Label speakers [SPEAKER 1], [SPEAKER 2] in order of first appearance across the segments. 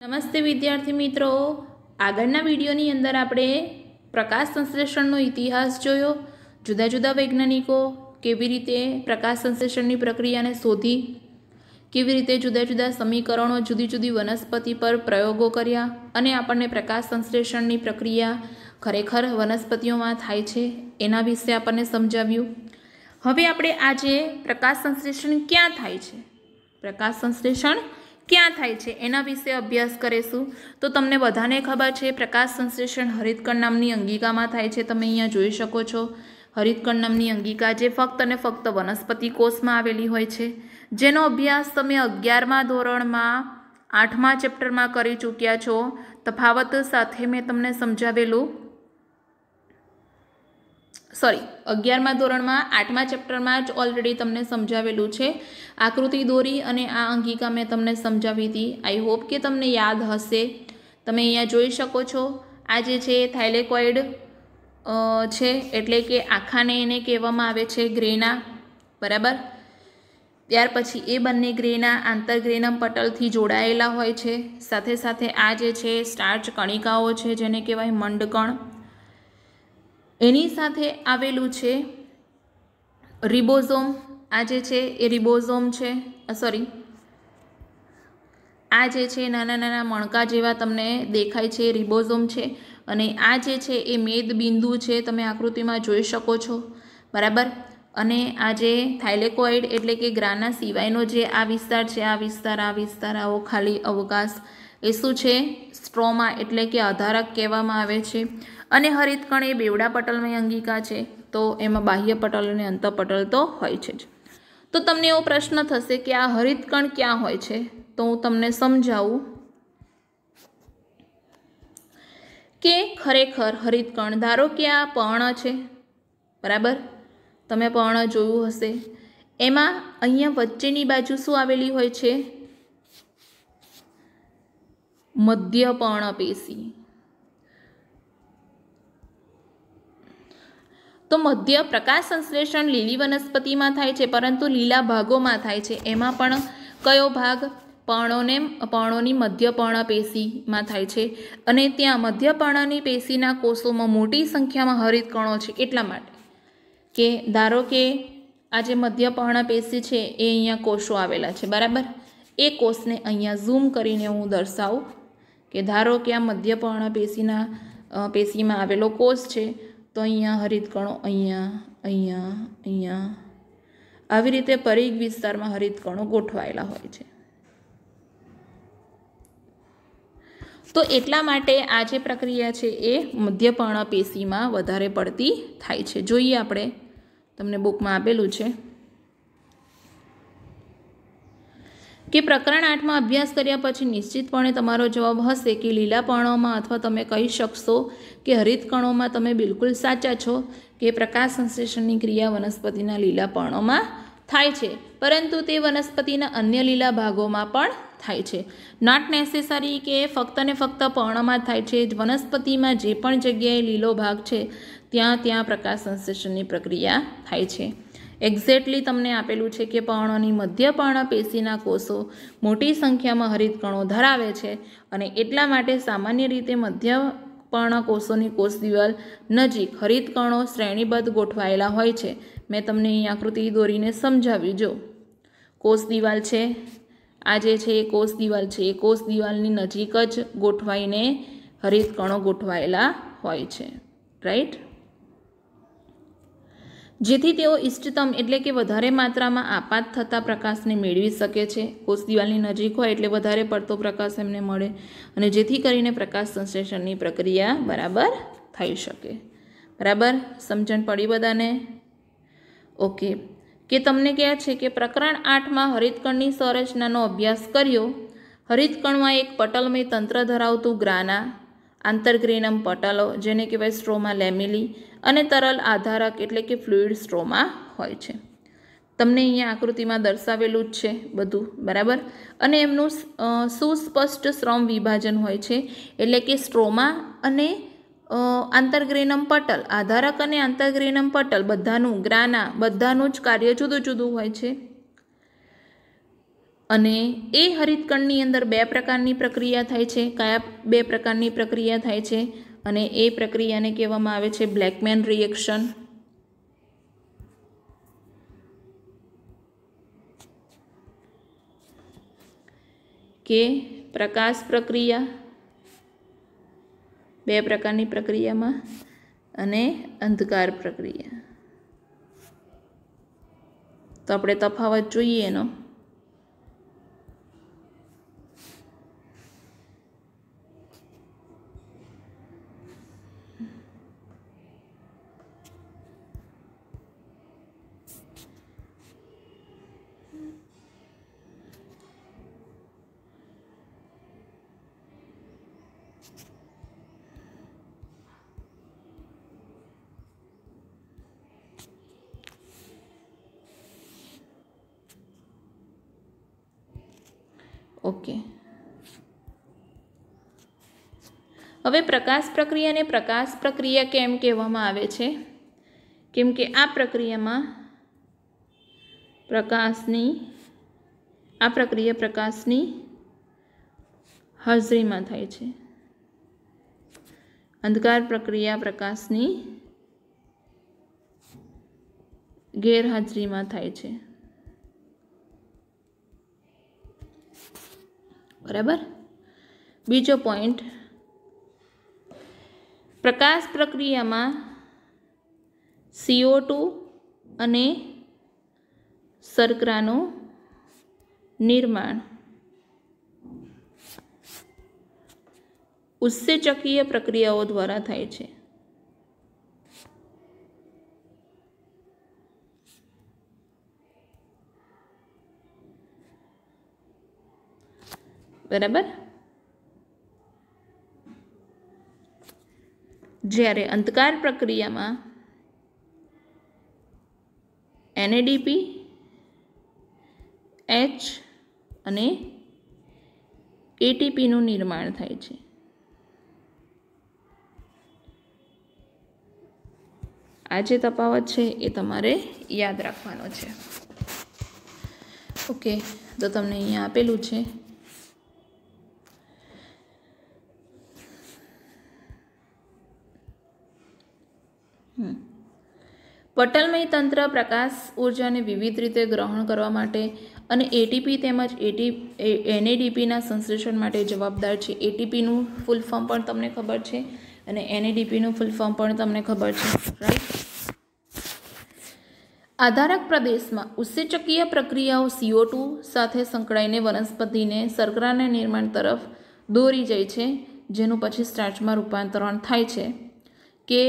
[SPEAKER 1] નમસ્તે વિદ્યાર્થી મિત્રો. આગળના વિડીયોની અંદર આપણે પ્રકાશ સંશ્લેષણનો ઇતિહાસ જોયો. જુદા જુદા વૈજ્ઞાનિકો કેવી રીતે પ્રકાશ સંશ્લેષણની પ્રક્રિયાને શોધી, કેવી રીતે જુદા જુદા સમીકરણો જુદી જુદી વનસ્પતિ પર પ્રયોગો કર્યા અને આપણને પ્રકાશ સંશ્લેષણની પ્રક્રિયા ખરેખર વનસ્પતિઓમાં થાય છે એના વિશે આપણને સમજાવ્યું. હવે આપણે આજે પ્રકાશ સંશ્લેષણ ક્યાં થાય છે? પ્રકાશ સંશ્લેષણ ક્યાં થાય છે? એના વિશે અભ્યાસ કરીશું. તો તમને બધાને ખબર છે, પ્રકાશ સંશ્લેષણ હરિતકણ નામની અંગિકામાં થાય છે. તમે અહીંયા જોઈ શકો છો. હરિતકણ નામની અંગિકા જે ફક્ત અને ફક્ત વનસ્પતિ કોષમાં આવેલી હોય છે. જેનો અભ્યાસ તમે અગિયારમા ધોરણમાં, આઠમા ચેપ્ટરમાં કરી ચૂક્યા છો. તફાવત સાથે મેં તમને સમજાવેલું. સોરી અગિયારમા ધોરણમાં, આઠમા ચેપ્ટરમાં જ ઓલરેડી તમને સમજાવેલું છે. આકૃતિ દોરી અને આ અંગિકા મેં તમને સમજાવી હતી. આઈ હોપ કે તમને યાદ હશે. તમે અહીંયા જોઈ શકો છો. આ જે છે થાઇલેકોઇડ છે, એટલે કે આખાને એને કહેવામાં આવે છે ગ્રેના. બરાબર? ત્યાર પછી એ બંને ગ્રેના આંતરગ્રેનમ પટલથી જોડાયેલા હોય છે. સાથે સાથે આ જે છે, સ્ટાર્ચ કણિકાઓ છે, જેને કહેવાય મંડકણ. એની સાથે આવેલું છે રિબોઝોમ. આ જે છે એ રિબોઝોમ છે. સોરી આ જે છે નાના નાના મણકા જેવા તમને દેખાય છે, રિબોઝોમ છે. અને આ જે છે એ મેદબિંદુ છે, તમે આકૃતિમાં જોઈ શકો છો. બરાબર? અને આ જે થાઇલેકોઇડ એટલે કે ગ્રાના સિવાયનો જે આ વિસ્તાર છે, આ વિસ્તાર આ વિસ્તાર, આવો ખાલી અવકાશ. એ શું છે? સ્ટ્રોમા એટલે કે આધારક કહેવામાં આવે છે. અને હરિતકણ એ બેવડા પટલમય અંગિકા છે, તો એમાં બાહ્ય પટલ અને અંતઃપટલ તો હોય છે જ. તો તમને એવો પ્રશ્ન થશે કે આ હરિતકણ ક્યાં હોય છે? તો હું તમને સમજાવું. કે ખરેખર હરિતકણ ધારો કે આ પર્ણ છે, બરાબર? તમે પર્ણ જોયું હશે. એમાં અહીંયા વચ્ચેની બાજુ શું આવેલી હોય છે? મધ્ય પર્ણપેશી તો મધ્ય પ્રકાશ સંશ્લેષણ લીલી વનસ્પતિમાં થાય છે, પરંતુ લીલા ભાગોમાં થાય છે. એમાં પણ કયો ભાગ? પર્ણોને, પર્ણોની મધ્ય પર્ણપેશીમાં થાય છે. અને ત્યાં મધ્ય પર્ણની પેશીના કોષોમાં મોટી સંખ્યામાં હરિતકણો છે. એટલા માટે કે ધારો કે આ જે મધ્ય પર્ણપેશી છે, એ અહીંયા કોષો આવેલા છે. બરાબર? એ કોષને અહીંયા ઝૂમ કરીને હું દર્શાવું કે ધારો કે આ મધ્ય પર્ણપેશીના પેશીમાં આવેલો કોષ છે તો અહીંયા હરિતકણો અહીંયા અહીંયા અહીંયા. આવી રીતે પરિઘ વિસ્તારમાં હરિતકણો ગોઠવાયેલા હોય છે. તો એટલા માટે આ જે પ્રક્રિયા છે એ મધ્યપર્ણ પેશીમાં વધારે પડતી થાય છે. જોઈએ આપણે, તમને બુકમાં આપેલું છે. કે પ્રકરણ આઠમાં અભ્યાસ કર્યા પછી નિશ્ચિતપણે તમારો જવાબ હશે કે લીલા પર્ણોમાં અથવા તમે કહી શકશો કે હરિતકણોમાં તમે બિલકુલ સાચા છો કે પ્રકાશ સંશ્લેષણની ક્રિયા વનસ્પતિના લીલા પર્ણોમાં થાય છે. પરંતુ તે વનસ્પતિના અન્ય લીલા ભાગોમાં પણ થાય છે. નોટ નેસેસરી કે ફક્ત ને ફક્ત પર્ણમાં થાય છે. વનસ્પતિમાં જે પણ જગ્યાએ લીલો ભાગ છે, ત્યાં ત્યાં પ્રકાશ સંશ્લેષણની પ્રક્રિયા થાય છે. એક્ઝેક્ટલી તમને આપેલું છે કે પર્ણોની મધ્ય પર્ણપેશીના કોષો મોટી સંખ્યામાં હરિતકણો ધરાવે છે અને એટલા માટે સામાન્ય રીતે મધ્ય પર્ણ કોષોની કોષ દિવાલ નજીક હરિતકણો શ્રેણીબદ્ધ ગોઠવાયેલા હોય છે. મેં તમને અહીં આકૃતિ દોરીને સમજાવ્યું. જો કોષ દિવાલ છે, આ જે છે એ કોષ દિવાલ છે, એ કોષ દિવાલની નજીક જ ગોઠવાઈને હરિતકણો ગોઠવાયેલા હોય છે. રાઈટ જેથી તેઓ ઇષ્ટતમ એટલે કે વધારે માત્રામાં આપાત થતા પ્રકાશને મેળવી શકે છે. કોષ દિવાલની નજીક હોય એટલે વધારે પડતો પ્રકાશ એમને મળે અને જેથી કરીને પ્રકાશ સંશ્લેષણની પ્રક્રિયા બરાબર થઈ શકે. બરાબર? સમજણ પડી બધાને? ઓકે. કે તમને કહે છે કે પ્રકરણ આઠમાં હરિતકણની સંરચનાનો અભ્યાસ કર્યો. હરિતકણમાં એક પટલમય તંત્ર ધરાવતું ગ્રાના, આંતરગ્રેનમ પટલો, જેને કહેવાય સ્ટ્રોમાં લેમિલી અને તરલ આધારક એટલે કે ફ્લુઇડ સ્ટ્રોમાં હોય છે. તમને અહીંયા આકૃતિમાં દર્શાવેલું જ છે બધું, બરાબર? અને એમનું સુસ્પષ્ટ શ્રમ વિભાજન હોય છે, એટલે કે સ્ટ્રોમા અને આંતરગ્રેનમ પટલ, આધારક અને આંતરગ્રેનમ પટલ, બધાનું, ગ્રાના, બધાનું જ કાર્ય જુદું જુદું હોય છે. અને એ હરિતકણની અંદર બે પ્રકારની પ્રક્રિયા થાય છે, કયા બે પ્રકારની પ્રક્રિયા થાય છે? અને એ પ્રક્રિયાને કહેવામાં આવે છે બ્લેકમેન રિએક્શન. કે પ્રકાશ પ્રક્રિયા, બે પ્રકારની પ્રક્રિયામાં, અને અંધકાર પ્રક્રિયા. તો આપણે તફાવત જોઈએ એનો. ઓકે. હવે પ્રકાશ પ્રક્રિયાને પ્રકાશ પ્રક્રિયા કેમ કહેવામાં આવે છે? કેમ કે આ પ્રક્રિયામાં પ્રકાશની, આ પ્રક્રિયા પ્રકાશની હાજરીમાં થાય છે. અંધકાર પ્રક્રિયા પ્રકાશની ગેરહાજરીમાં થાય છે. બરાબર? બીજો પોઈન્ટ પ્રકાશ પ્રક્રિયામાં સીઓ ટુ અને શર્કરાનું નિર્માણ. ઉત્સેચકીય પ્રક્રિયાઓ દ્વારા થાય છે. બરાબર? જ્યારે અંધકાર પ્રક્રિયામાં એનએડીપી એચ અને એટીપીનું નિર્માણ થાય છે. આ જે તફાવત છે એ તમારે યાદ રાખવાનો છે. ઓકે તો તમને અહીંયા આપેલું છે પટલમય તંત્ર પ્રકાશ ઉર્જાને વિવિધ રીતે ગ્રહણ કરવા માટે અને એટીપી તેમજ એટી એનએડીપીના સંશ્લેષણ માટે જવાબદાર છે. એટીપીનું ફૂલ ફોર્મ પણ તમને ખબર છે અને એનએડીપીનું ફૂલ ફોર્મ પણ તમને ખબર છે. રાઈટ આધારક પ્રદેશમાં ઉત્સેચકીય પ્રક્રિયાઓ સીઓ ટુ સાથે સંકળાઈને વનસ્પતિને શર્કરાના નિર્માણ તરફ દોરી જાય છે, જેનું પછી સ્ટાર્ચમાં રૂપાંતરણ થાય છે. કે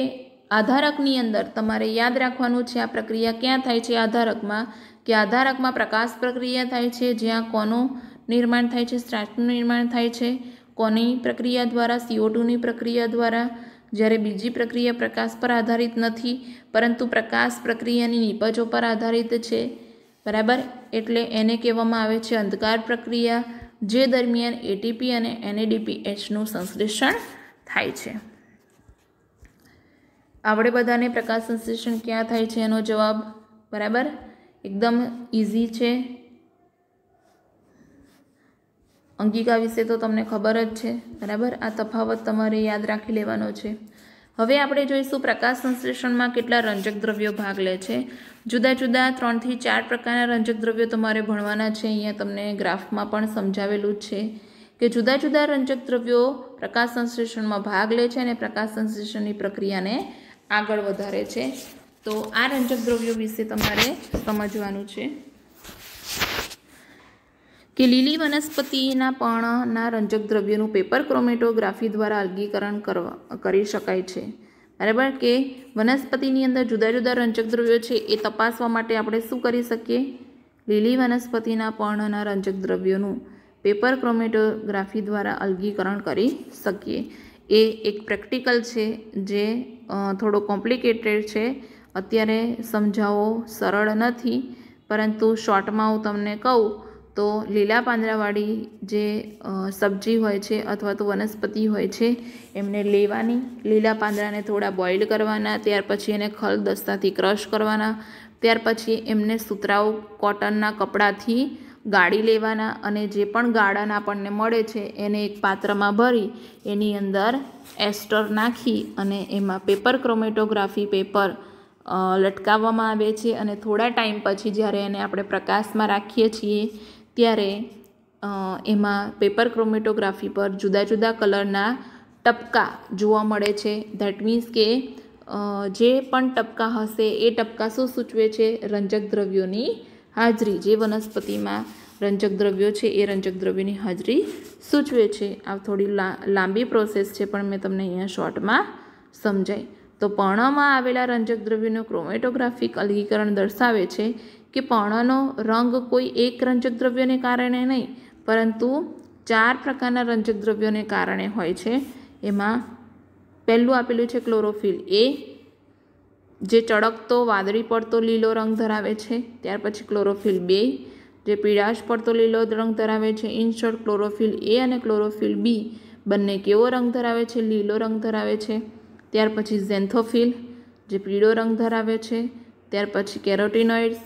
[SPEAKER 1] આધારકની અંદર તમારે યાદ રાખવાનું છે આ પ્રક્રિયા ક્યાં થાય છે આધારકમાં, કે આધારકમાં પ્રકાશ પ્રક્રિયા થાય છે, જ્યાં કોનું નિર્માણ થાય છે સ્ટાર્ચનું નિર્માણ થાય છે, કોની પ્રક્રિયા દ્વારા સીઓ પ્રક્રિયા દ્વારા, જ્યારે બીજી પ્રક્રિયા પ્રકાશ પર આધારિત નથી, પરંતુ પ્રકાશ પ્રક્રિયાની નીપજો પર આધારિત છે. બરાબર? એટલે એને કહેવામાં આવે છે અંધકાર પ્રક્રિયા, જે દરમિયાન એટીપી અને એનએડીપીએચનું સંશ્લેષણ થાય છે. આપણે બધાને પ્રકાશ સંશ્લેષણ ક્યાં થાય છે એનો જવાબ બરાબર? એકદમ ઇઝી છે. અંગિકા વિશે તો તમને ખબર જ છે. બરાબર? આ તફાવત તમારે યાદ રાખી લેવાનો છે. હવે આપણે જોઈશું પ્રકાશ સંશ્લેષણમાં કેટલા રંજક દ્રવ્યો ભાગ લે છે. જુદા જુદા ત્રણથી ચાર પ્રકારના રંજક દ્રવ્યો તમારે ભણવાના છે. અહીંયા તમને ગ્રાફમાં પણ સમજાવેલું છે કે જુદા જુદા રંજક દ્રવ્યો પ્રકાશ સંશ્લેષણમાં ભાગ લે છે અને પ્રકાશ સંશ્લેષણની પ્રક્રિયાને આગળ વધારે છે. તો આ રંજક દ્રવ્યો વિશે તમારે સમજવાનું છે. કે લીલી વનસ્પતિના પર્ણના રંજક દ્રવ્યોનું પેપર ક્રોમેટોગ્રાફી દ્વારા અલગીકરણ કરવા, કરી શકાય છે. બરાબર? કે વનસ્પતિની અંદર જુદા જુદા રંજક દ્રવ્યો છે, એ તપાસવા માટે આપણે શું કરી શકીએ? લીલી વનસ્પતિના પર્ણના રંજક દ્રવ્યોનું પેપર ક્રોમેટોગ્રાફી દ્વારા અલગીકરણ કરી શકીએ. એ એક પ્રેક્ટિકલ છે જે થોડો કોમ્પ્લિકેટેડ છે. અત્યારે સમજાવવો સરળ નથી, પરંતુ શોર્ટમાં હું તમને કહું તો લીલા પાંદડાવાળી જે સબ્જી હોય છે અથવા તો વનસ્પતિ હોય છે, એમને લેવાની. લીલા પાંદડાને થોડા બોઇલ કરવાના, ત્યાર પછી એને ખલ દસ્તાથી ક્રશ કરવાના. ત્યાર પછી એમને સુતરાઉ કોટનના કપડાથી ગાળી લેવાના અને જે પણ ગાળાના આપણને મળે છે એને એક પાત્રમાં ભરી, એની અંદર એસ્ટર નાખી અને એમાં પેપર ક્રોમેટોગ્રાફી પેપર લટકાવવામાં આવે છે અને થોડા ટાઈમ પછી જ્યારે એને આપણે પ્રકાશમાં રાખીએ છીએ ત્યારે એમાં પેપર ક્રોમેટોગ્રાફી પર જુદા જુદા કલરના ટપકા જોવા મળે છે. ધેટ મીન્સ કે જે પણ ટપકા હશે એ ટપકા શું સૂચવે છે? રંજક દ્રવ્યોની હાજરી. જે વનસ્પતિમાં રંજક દ્રવ્યો છે, એ રંજક દ્રવ્યોની હાજરી સૂચવે છે. આ થોડી લાંબી પ્રોસેસ છે, પણ મેં તમને અહીંયા શોર્ટમાં સમજાય તો પર્ણમાં આવેલા રંજક દ્રવ્યોનું ક્રોમેટોગ્રાફિક અલગીકરણ દર્શાવે છે કે પર્ણનો રંગ કોઈ એક રંજક દ્રવ્યને કારણે નહીં, પરંતુ ચાર પ્રકારના રંજક દ્રવ્યોને કારણે હોય છે. એમાં પહેલું આપેલું છે ક્લોરોફિલ એ જે ચળકતો, વાદળી પડતો લીલો રંગ ધરાવે છે, ત્યાર પછી ક્લોરોફિલ બે. જે પીળાશ પડતો લીલો રંગ ધરાવે છે ઇનશોર્ટ ક્લોરોફિલ એ અને ક્લોરોફિલ બી બંને કેવો રંગ ધરાવે છે? લીલો રંગ ધરાવે છે. ત્યાર પછી ઝેન્થોફિલ જે પીળો રંગ ધરાવે છે. ત્યાર પછી કેરોટિનોઇડ્સ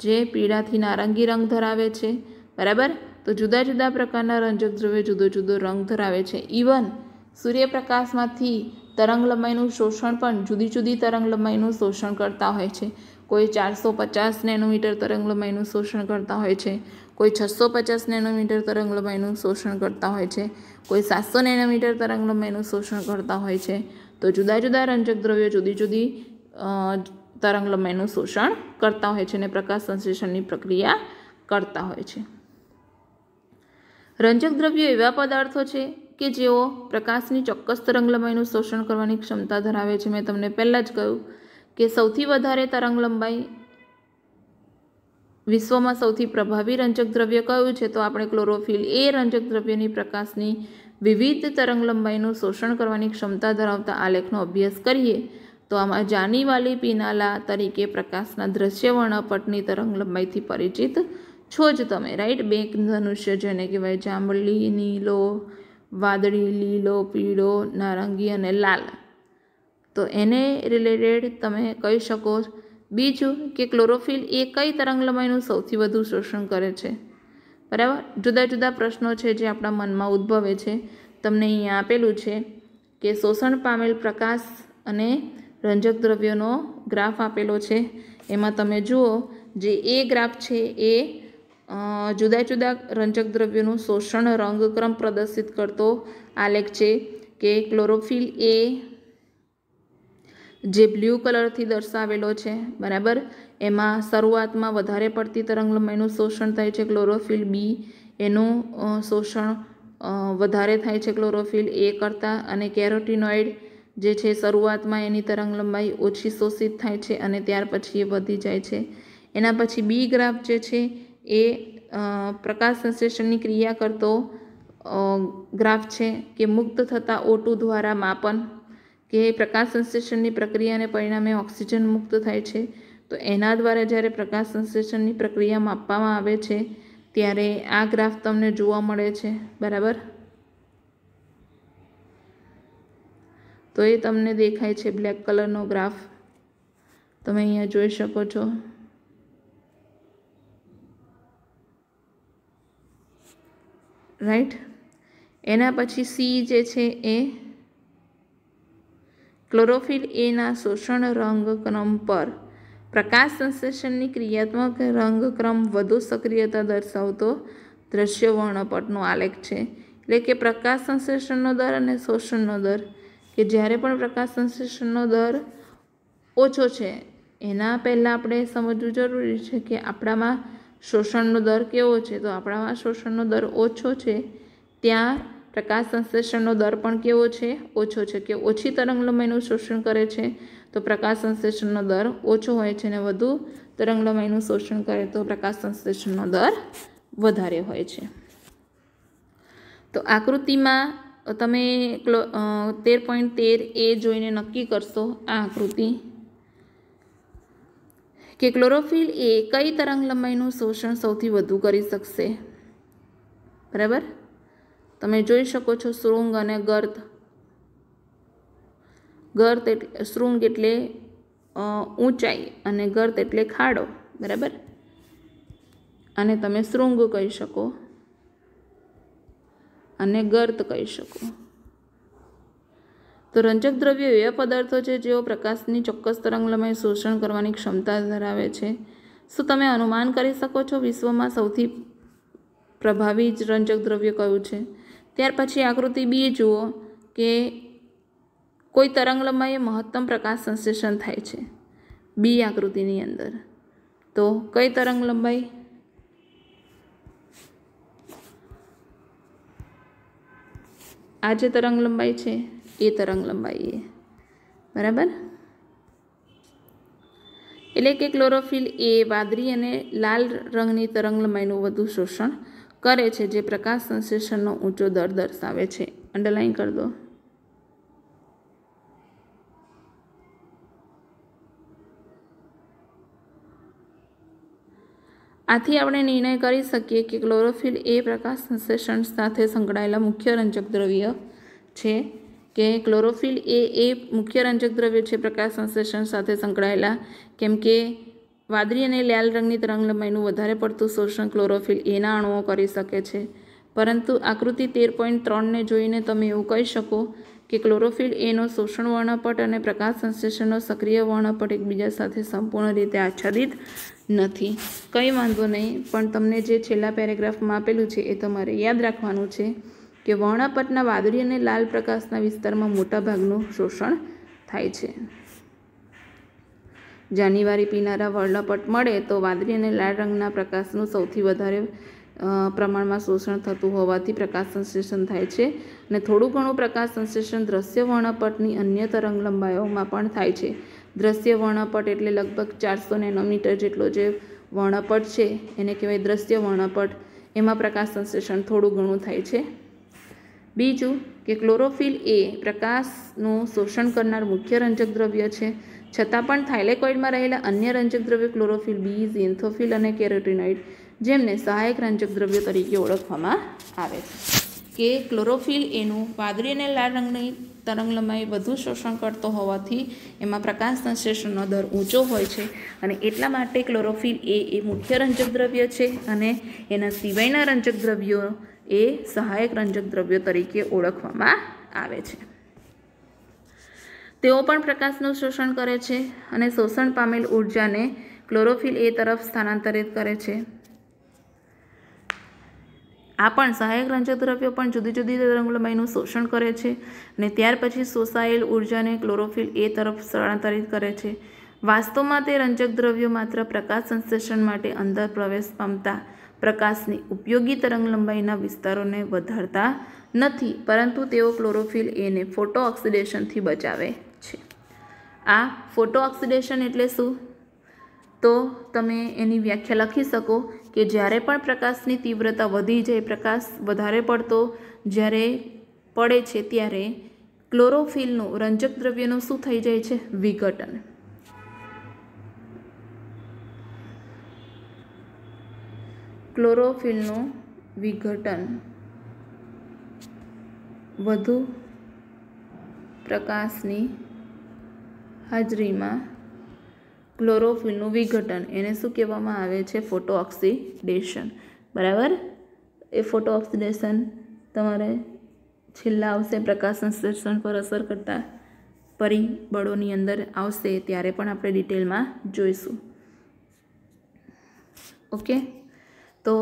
[SPEAKER 1] જે પીળાથી નારંગી રંગ ધરાવે છે. બરાબર? તો જુદા જુદા પ્રકારના રંજક દ્રવ્ય જુદો જુદો રંગ ધરાવે છે. ઇવન સૂર્યપ્રકાશમાંથી તરંગ લંબાઈનું શોષણ પણ જુદી જુદી તરંગ લંબાઈનું શોષણ કરતા હોય છે. કોઈ ચારસો પચાસ નેનોમીટર તરંગ લંબાઈનું શોષણ કરતા હોય છે. કોઈ છસો પચાસ નેનોમીટર તરંગ લંબાઈનું શોષણ કરતા હોય છે. કોઈ સાતસો નેનોમીટર તરંગ લંબાઈનું શોષણ કરતા હોય છે. તો જુદા જુદા રંજક દ્રવ્યો જુદી જુદી તરંગ લંબાઈનું શોષણ કરતા હોય છે અને પ્રકાશ સંશ્લેષણની પ્રક્રિયા કરતા હોય છે. રંજક દ્રવ્યો એવા પદાર્થો છે કે જેઓ પ્રકાશની ચોક્કસ તરંગલંબાઈનું શોષણ કરવાની ક્ષમતા ધરાવે છે. મેં તમને પહેલાં જ કહ્યું કે સૌથી વધારે તરંગલંબાઈ વિશ્વમાં સૌથી પ્રભાવી રંજક દ્રવ્ય કયું છે? તો આપણે ક્લોરોફિલ એ રંજક દ્રવ્યની પ્રકાશની વિવિધ તરંગલંબાઈનું શોષણ કરવાની ક્ષમતા ધરાવતા આલેખનો અભ્યાસ કરીએ. તો આમાં જાનીવાલી પીનાલા તરીકે પ્રકાશના દ્રશ્ય વર્ણપટની તરંગલંબાઈથી પરિચિત છો જ તમે, રાઈટ? બે ધનુષ્ય જેને કહેવાય, જાંબલી, નીલો વાદળી, લીલો, પીળો, નારંગી અને લાલ. તો એને રિલેટેડ તમે કહી શકો બીજું કે ક્લોરોફિલ એ કઈ તરંગલંબાઈનું સૌથી વધુ શોષણ કરે છે? બરાબર? જુદા જુદા પ્રશ્નો છે જે આપણા મનમાં ઉદ્ભવે છે. તમને અહીંયા આપેલું છે કે શોષણ પામેલ પ્રકાશ અને રંજક દ્રવ્યોનો ગ્રાફ આપેલો છે. એમાં તમે જુઓ, જે એ ગ્રાફ છે એ જુદા જુદા રંજક દ્રવ્યોનું શોષણ રંગક્રમ પ્રદર્શિત કરતો આલેખ છે કે ક્લોરોફિલ એ જે બ્લુ કલરથી દર્શાવેલો છે, બરાબર? એમાં શરૂઆતમાં વધારે પડતી તરંગલંબાઈનું શોષણ થાય છે ક્લોરોફિલ બી, એનું શોષણ વધારે થાય છે ક્લોરોફિલ એ કરતાં, અને કેરોટીનોઇડ જે છે શરૂઆતમાં એની તરંગલંબાઈ ઓછી શોષિત થાય છે અને ત્યાર પછી એ વધી જાય છે. એના પછી બી ગ્રાફ જે છે એ પ્રકાશ સંશ્લેષણની ક્રિયા કરતો ગ્રાફ છે કે મુક્ત થતા ઓટુ દ્વારા માપન, કે પ્રકાશ સંશ્લેષણની પ્રક્રિયાને પરિણામે ઓક્સિજન મુક્ત થાય છે. તો એના દ્વારા જ્યારે પ્રકાશ સંશ્લેષણની પ્રક્રિયા માપવામાં આવે છે, ત્યારે આ ગ્રાફ તમને જોવા મળે છે. બરાબર? તો એ તમને દેખાય છે બ્લેક કલરનો ગ્રાફ. તમે અહીંયા જોઈ શકો છો. રાઈટ? એના પછી સી જે છે એ? ક્લોરોફિલ એના શોષણ રંગક્રમ પર. પ્રકાશ સંશ્લેષણની ક્રિયાત્મક રંગક્રમ વધુ સક્રિયતા દર્શાવતો દ્રશ્ય વર્ણપટનો આલેખ છે. એટલે કે પ્રકાશ સંશ્લેષણનો દર અને શોષણનો દર. કે જ્યારે પણ પ્રકાશ સંશ્લેષણનો દર ઓછો છે, એના પહેલાં આપણે સમજવું જરૂરી છે કે આપણામાં શોષણનો દર કેવો છે? તો આપણામાં શોષણનો દર ઓછો છે. ત્યાં પ્રકાશ સંશ્લેષણનો દર પણ કેવો છે? ઓછો છે કે ઓછી તરંગલંબાઈનું શોષણ કરે છે? તો પ્રકાશ સંશ્લેષણનો દર ઓછો હોય છે અને વધુ તરંગલંબાઈનું શોષણ કરે તો પ્રકાશ સંશ્લેષણનો દર વધારે હોય છે. તો આકૃતિમાં તમે તેર પોઈન્ટ તેર એ જોઈને નક્કી કરશો આ આકૃતિ. કે ક્લોરોફિલ એ કઈ તરંગલંબાઈનું શોષણ સૌથી વધુ કરી શકશે? બરાબર? તમે જોઈ શકો છો શૃંગ અને ગર્ત. ગર્ત એટલે, શૃંગ એટલે ઊંચાઈ અને ગર્ત એટલે ખાડો. બરાબર? અને તમે શૃંગ કહી શકો. અને ગર્ત કહી શકો. તો રંજક દ્રવ્યો એવા પદાર્થો છે જેઓ પ્રકાશની ચોક્કસ તરંગલંબાઈ શોષણ કરવાની ક્ષમતા ધરાવે છે. શું તમે અનુમાન કરી શકો છો વિશ્વમાં સૌથી પ્રભાવી જ રંજક દ્રવ્ય કયું છે? ત્યાર પછી આકૃતિ બી જુઓ કે કોઈ તરંગલંબાઈએ મહત્તમ પ્રકાશ સંશ્લેષણ થાય છે. બી આકૃતિની અંદર. તો કઈ તરંગલંબાઈ? આ જે તરંગલંબાઈ છે એ તરંગલંબાઈ એ. બરાબર? એટલે કે ક્લોરોફિલ એ વાદળી અને લાલ રંગની તરંગલંબાઈનું વધુ શોષણ કરે છે, જે પ્રકાશ સંશ્લેષણનો ઊંચો દર દર્શાવે છે. અંડરલાઈન કરી દો. આથી આપણે નિર્ણય કરી શકીએ કે ક્લોરોફિલ એ પ્રકાશ સંશ્લેષણ સાથે સંકળાયેલા મુખ્ય રંજક દ્રવ્ય છે. કે ક્લોરોફિલ એ એ મુખ્ય રંજક દ્રવ્ય છે પ્રકાશ સંશ્લેષણ સાથે સંકળાયેલા. કેમ કે વાદળી અને લાલ રંગની તરંગલંબાઈનું વધારે પડતું શોષણ ક્લોરોફિલ એના અણુઓ કરી શકે છે. પરંતુ આકૃતિ તેર પોઈન્ટ ત્રણને જોઈને તમે એવું કહી શકો કે ક્લોરોફિલ એનો શોષણ વર્ણપટ અને પ્રકાશ સંશ્લેષણનો સક્રિય વર્ણપટ એકબીજા સાથે સંપૂર્ણ રીતે આચ્છાદિત નથી. કંઈ વાંધો નહીં, પણ તમને જે છેલ્લા પેરેગ્રાફમાં આપેલું છે એ તમારે યાદ રાખવાનું છે. કે વર્ણપટના વાદળી અને લાલ પ્રકાશના વિસ્તારમાં મોટાભાગનું શોષણ થાય છે. જાન્યુઆરી પીનારા વર્ણપટ મળે તો વાદળી અને લાલ રંગના પ્રકાશનું સૌથી વધારે પ્રમાણમાં શોષણ થતું હોવાથી પ્રકાશ સંશ્લેષણ થાય છે અને થોડું ઘણું પ્રકાશ સંશ્લેષણ દ્રશ્ય વર્ણપટની અન્ય તરંગ લંબાઈઓમાં પણ થાય છે. દ્રશ્ય વર્ણપટ એટલે લગભગ ચારસો નેનોમીટર જેટલો જે વર્ણપટ છે, એને કહેવાય દ્રશ્ય વર્ણપટ એમાં પ્રકાશ સંશ્લેષણ થોડું ઘણું થાય છે. બીજું કે ક્લોરોફિલ એ પ્રકાશનું શોષણ કરનાર મુખ્ય રંજક દ્રવ્ય છે. છતાં પણ થાઇલેકોઇડમાં રહેલા અન્ય રંજક દ્રવ્ય ક્લોરોફિલ બી ઝિન્થોફિલ અને કેરોટિનોઇડ જેમને સહાયક રંજક દ્રવ્ય તરીકે ઓળખવામાં આવે છે. કે ક્લોરોફિલ એનું વાદળી અને લાલ રંગની તરંગલંબાઈ વધુ શોષણ કરતો હોવાથી એમાં પ્રકાશ સંશ્લેષણનો દર ઊંચો હોય છે અને એટલા માટે ક્લોરોફિલ એ એ મુખ્ય રંજક દ્રવ્ય છે અને એના સિવાયના રંજક દ્રવ્યો એ સહાયક રંજક દ્રવ્યો તરીકે ઓળખવામાં આવે છે. તેઓ પણ પ્રકાશનું શોષણ કરે છે અને શોષણ પામેલ ઉર્જાને ક્લોરોફિલ એ તરફ સ્થાનાંતરિત કરે છે. આ પણ સહાયક રંજક દ્રવ્યો પણ જુદી જુદી રંગલમયનું શોષણ કરે છે અને ત્યાર પછી શોષાયેલ ઉર્જાને ક્લોરોફિલ એ તરફ સ્થળાંતરિત કરે છે. વાસ્તવમાં તે રંજક દ્રવ્યો માત્ર પ્રકાશ સંશ્લેષણ માટે અંદર પ્રવેશ પામતા પ્રકાશની ઉપયોગી તરંગલંબાઈના વિસ્તારોને વધારતા નથી, પરંતુ તેઓ ક્લોરોફિલ એને ફોટો ઓક્સિડેશનથી બચાવે છે. આ ફોટો ઓક્સિડેશન એટલે શું? તો તમે એની વ્યાખ્યા લખી શકો કે જ્યારે પણ પ્રકાશની તીવ્રતા વધી જાય, પ્રકાશ વધારે પડતો જ્યારે પડે છે, ત્યારે ક્લોરોફિલનું રંજક દ્રવ્યનું શું થઈ જાય છે? વિઘટન. ક્લોરોફિલનું વિઘટન વધુ પ્રકાશની હાજરીમાં ક્લોરોફિલનું વિઘટન. એને શું કહેવામાં આવે છે? ફોટો ઓક્સિડેશન બરાબર? એ ફોટો ઓક્સિડેશન તમારે છેલ્લા આવશે પ્રકાશ સંશ્લેષણ પર અસર કરતા પરિબળોની અંદર આવશે, ત્યારે પણ આપણે ડિટેલમાં જોઈશું. ઓકે? તો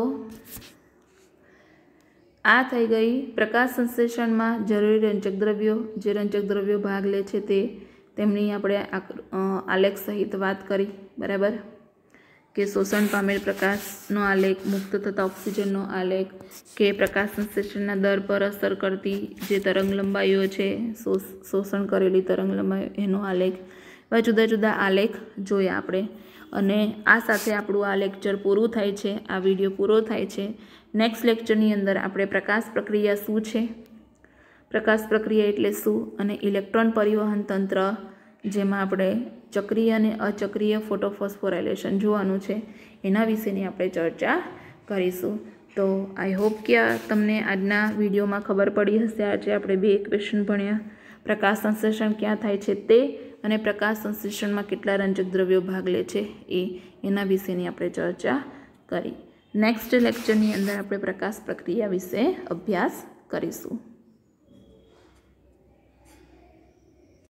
[SPEAKER 1] આ થઈ ગઈ પ્રકાશ સંશ્લેષણમાં જરૂરી રંજક દ્રવ્યો. જે રંજક દ્રવ્યો ભાગ લે છે તે તેમની આપણે આલેખ સહિત વાત કરી. બરાબર? કે શોષણ પામેલ પ્રકાશનો આલેખ, મુક્ત થતા ઓક્સિજનનો આલેખ, કે પ્રકાશ સંશ્લેષણના દર પર અસર કરતી જે તરંગ લંબાઈઓ છે શોષણ કરેલી તરંગ લંબાઈઓ એનો આલેખ. એવા જુદા જુદા આલેખ જોયા આપણે. અને આ સાથે આપણું આ લેક્ચર પૂરું થાય છે, આ વીડિયો પૂરો થાય છે. નેક્સ્ટ લેક્ચરની અંદર આપણે પ્રકાશ પ્રક્રિયા શું છે? પ્રકાશ પ્રક્રિયા એટલે શું? અને ઇલેક્ટ્રોન પરિવહન તંત્ર, જેમાં આપણે ચક્રીય અને અચક્રીય ફોટોફોસ્ફોરાઇલેશન જોવાનું છે, એના વિશેની આપણે ચર્ચા કરીશું. તો આઈ હોપ કે તમને આજના વિડીયોમાં ખબર પડી હશે. આજે આપણે બે ક્વેશ્ચન ભણ્યા. પ્રકાશ સંશ્લેષણ ક્યાં થાય છે તે અને પ્રકાશ સંશ્લેષણમાં કેટલા રંજક દ્રવ્યો ભાગ લે છે એ એના વિશેની આપણે ચર્ચા કરી. નેક્સ્ટ લેક્ચરની અંદર આપણે પ્રકાશ પ્રક્રિયા વિશે અભ્યાસ કરીશું.